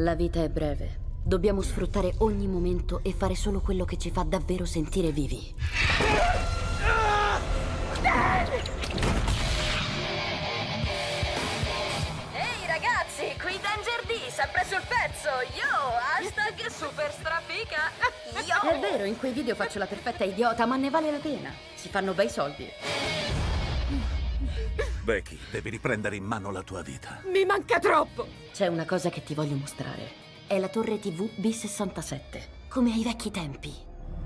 La vita è breve. Dobbiamo sfruttare ogni momento e fare solo quello che ci fa davvero sentire vivi. Ehi ragazzi, qui Danger D, sempre sul pezzo. Yo, hashtag super strafica. Yo. È vero, in quei video faccio la perfetta idiota, ma ne vale la pena. Si fanno bei soldi. Becky, devi riprendere in mano la tua vita. Mi manca troppo. C'è una cosa che ti voglio mostrare. È la torre TV B67, come ai vecchi tempi.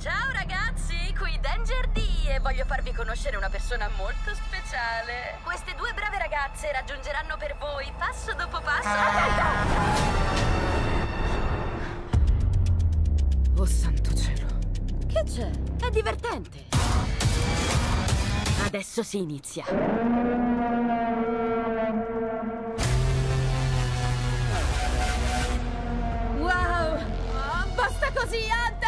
Ciao ragazzi, qui Danger D e voglio farvi conoscere una persona molto speciale. Queste due brave ragazze raggiungeranno per voi passo dopo passo. Oh santo cielo. Che c'è? È divertente. Adesso si inizia. Presidente!